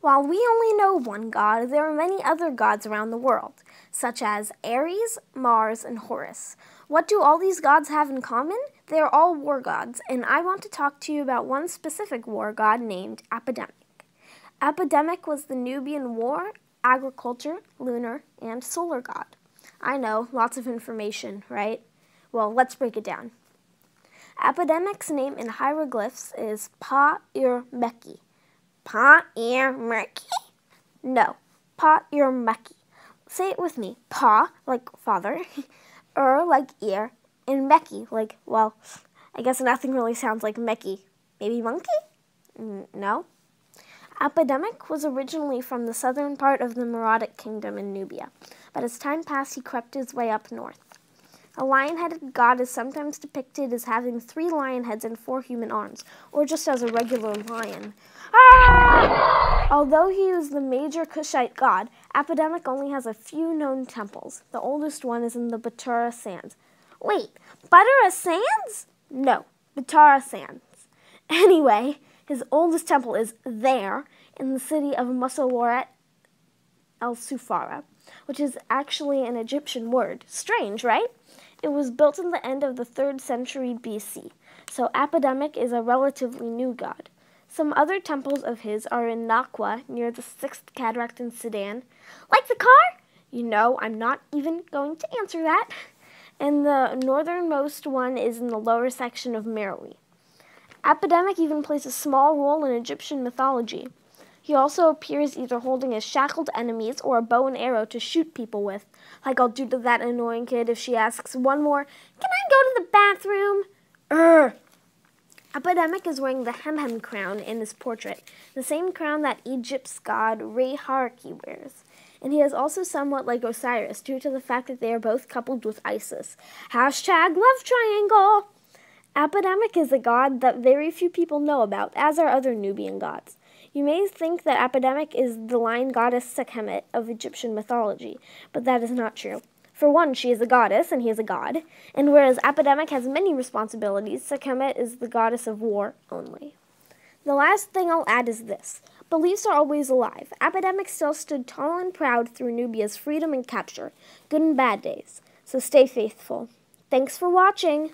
While we only know one god, there are many other gods around the world, such as Ares, Mars, and Horus. What do all these gods have in common? They are all war gods, and I want to talk to you about one specific war god named Apedemak. Apedemak was the Nubian war, agriculture, lunar, and solar god. I know, lots of information, right? Well, let's break it down. Apedemak's name in hieroglyphs is Pa-Ir-Meki. Pa-Ir-Meki? No, Pa-Ir-Meki. Say it with me. Pa, like father, Er, like ear, and Meki, like, well, I guess nothing really sounds like Meki. Maybe monkey? no. Apedemak was originally from the southern part of the Meroitic kingdom in Nubia, but as time passed, he crept his way up north. A lion-headed god is sometimes depicted as having three lion heads and four human arms, or just as a regular lion. Ah! Although he is the major Kushite god, Apedemak only has a few known temples. The oldest one is in the Batura Sands. Wait, Batura Sands? No, Batura Sands. Anyway, his oldest temple is there in the city of Musawarat el Sufara, which is actually an Egyptian word. Strange, right? It was built in the end of the 3rd century BC, so Apedemak is a relatively new god. Some other temples of his are in Nakwa, near the 6th cataract in Sudan. Like the car? You know, I'm not even going to answer that. And the northernmost one is in the lower section of Meroe. Apedemak even plays a small role in Egyptian mythology. He also appears either holding his shackled enemies or a bow and arrow to shoot people with, like I'll do to that annoying kid if she asks one more, Can I go to the bathroom? Urgh. Apedemak is wearing the Hemhem crown in this portrait, the same crown that Egypt's god Re-Hareggi wears. And he is also somewhat like Osiris due to the fact that they are both coupled with Isis. Hashtag love triangle! Apedemak is a god that very few people know about, as are other Nubian gods. You may think that Apedemak is the lion goddess Sekhemet of Egyptian mythology, but that is not true. For one, she is a goddess and he is a god, and whereas Apedemak has many responsibilities, Sekhemet is the goddess of war only. The last thing I'll add is this. Beliefs are always alive. Apedemak still stood tall and proud through Nubia's freedom and capture, good and bad days. So stay faithful. Thanks for watching.